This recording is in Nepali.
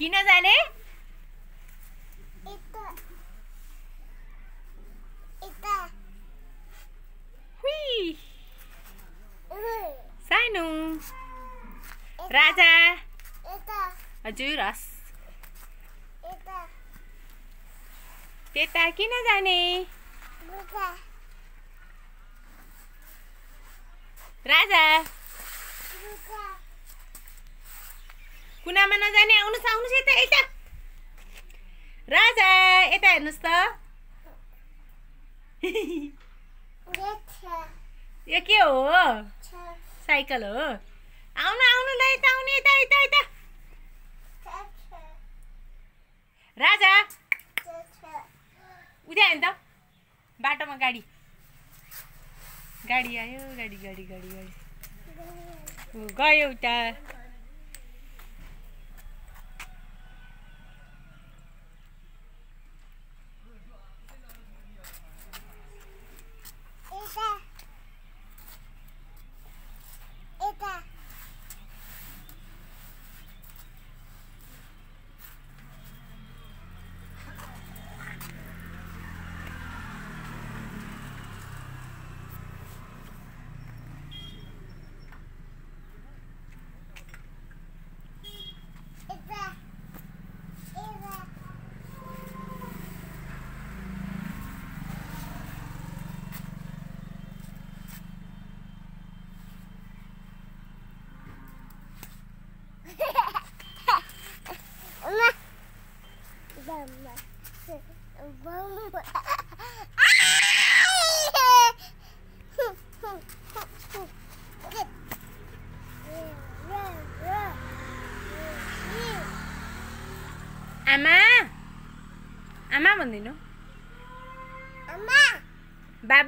किन जाने? सानो यता, राजा। हजुर हस्। यता। त्यता किन जाने? राजा उता कुनामा नजाने आउनुहोस् आउनुहोस् यता यता। राजा यता हेर्नुहोस् त। यो के हो? साइकल हो। आउनु आउनु ल यता आउनु यता यता यता। राजा। उता हेर्नु त। बाटोमा गाडी। गाडी आयो गाडी गाडी गाडी गाडी। गयो उता। Ama. Ama menino. Ama. Bab